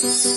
Jesus.